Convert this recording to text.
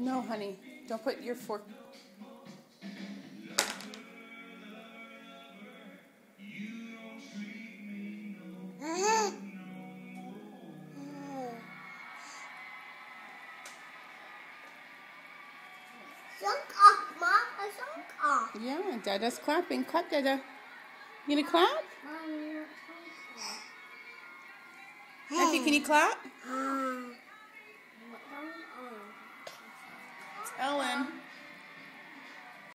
No, honey. Don't put your fork. Sunk off, Mom. I. Yeah, Dada's clapping. Clap, Dada. You gonna clap? Effie, can you clap? Ellen.